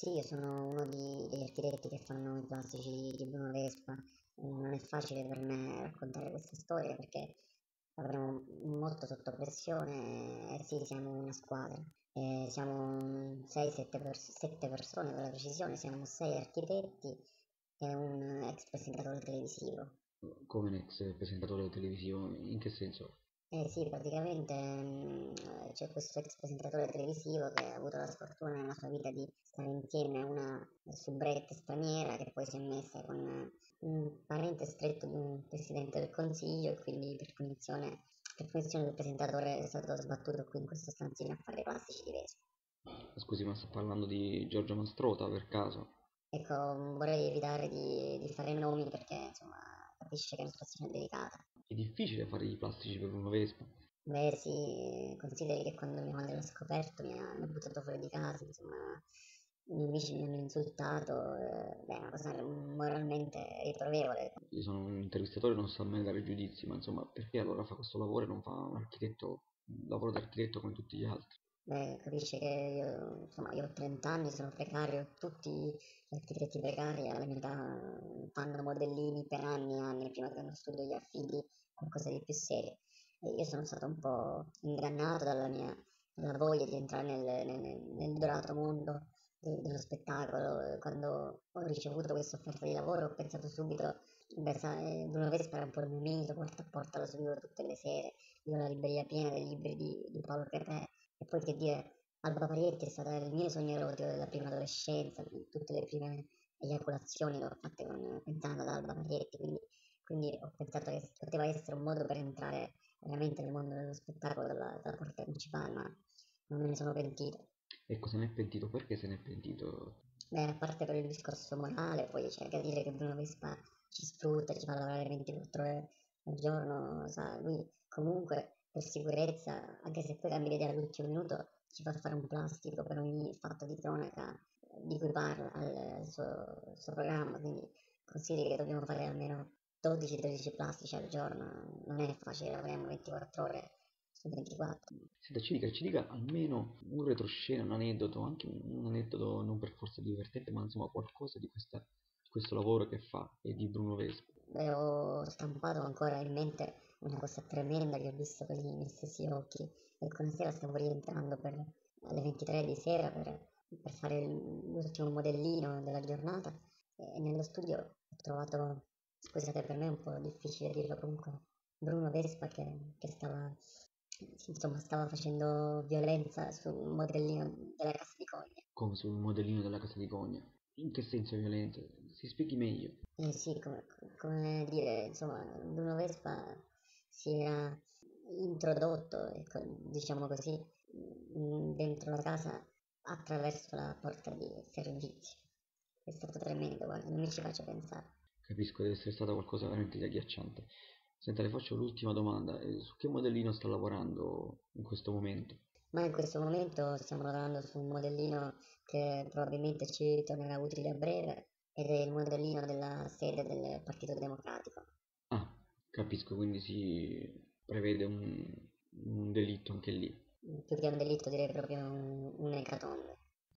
Sì, io sono uno di- degli architetti che fanno i plastici di Bruno Vespa. Eh, Non è facile per me raccontare questa storia perché lavoriamo molto sotto pressione e sì, siamo una squadra. Eh, siamo 6-7 persone per la precisione, siamo 6 architetti e un ex presentatore televisivo. Come un ex presentatore televisivo, in che senso? Eh sì, praticamente mm, eh, c'è questo ex presentatore televisivo che ha avuto la sfortuna nella sua vita di stare insieme a una soubrette straniera che poi si è messa con un parente stretto di un presidente del consiglio e quindi per punizione, per punizione del presentatore è stato sbattuto qui in questo stanzino a fare i plastici di Vespa. Scusi, ma sta parlando di Giorgio Mastrota per caso? Ecco, vorrei evitare di, di fare nomi perché insomma capisce che è una situazione delicata. È difficile fare i plastici per Bruno Vespa. Beh, sì, consideri che quando mia madre l'ha scoperto mi ha, mi ha buttato fuori di casa, insomma, i miei amici mi hanno insultato, eh, beh, è una cosa moralmente riprovevole. Io sono un intervistatore, non so mai dare giudizi, ma insomma, perché allora fa questo lavoro e non fa un architetto, un lavoro da architetto come tutti gli altri? Beh, capisce che io, insomma, io ho 30 anni, sono precario, tutti gli architetti precari alla mia età fanno modellini per anni e anni prima che uno studio gli affidi qualcosa di più serio. E io sono stato un po' ingannato dalla mia dalla voglia di entrare nel, nel- nel dorato mondo de- dello spettacolo. Quando ho ricevuto questa offerta di lavoro ho pensato subito, Bruno Vespa era un po' il mio mito, porta a porta lo seguivo tutte le sere, io ho la libreria piena dei libri di, di Paolo Perret, e poi che dire, Alba Parietti è stata il mio sogno erotico della prima adolescenza, tutte le prime eiaculazioni le ho fatte con- pensando ad Alba Parietti, quindi, quindi ho pensato che poteva essere un modo per entrare veramente nel mondo dello spettacolo dalla, dalla porta principale, ma non me ne sono pentito. Ecco, se n'è pentito, perché se n'è pentito? Beh, a parte per il discorso morale, poi c'è da dire che Bruno Vespa ci sfrutta, ci fa lavorare 24 ore al giorno, sa, lui comunque per sicurezza, anche se poi cambia idea all'ultimo minuto, ci fa fare un plastico per ogni fatto di cronaca di cui parla al, suo, suo programma, quindi consideri che dobbiamo fare almeno 12-13 plastici al giorno, non è facile, lavoriamo 24 ore su 24. Senta, ci dica, ci dica almeno un retroscena, un aneddoto, anche un aneddoto non per forza divertente, ma insomma qualcosa di, questa, questo lavoro che fa e di Bruno Vespa. Beh, ho stampato ancora in mente una cosa tremenda che ho visto con i miei stessi occhi. Ecco, una sera stavo rientrando per, alle 23 di sera per, per fare l'ultimo modellino della giornata e nello studio ho trovato, scusate per me è un po' difficile dirlo comunque, Bruno Vespa che, che stava, insomma, stava facendo violenza su un modellino della casa di Cogna. come sul modellino della casa di Cogna. In che senso violenza? Si spieghi meglio. Eh sì, come, come dire, insomma, Bruno Vespa si era introdotto, ecco, diciamo così, mm, dentro la casa attraverso la porta di servizio. È stato tremendo, guarda, non mi ci faccio pensare. Capisco, deve essere stata qualcosa veramente di agghiacciante. Senta, le faccio l'ultima domanda. Eh, Su che modellino sta lavorando in questo momento? Ma in questo momento stiamo lavorando su un modellino che probabilmente ci tornerà utile a breve ed è il modellino della sede del Partito Democratico. Capisco, quindi si prevede un, un delitto anche lì. Più che un delitto direi proprio un, un'ecatombe.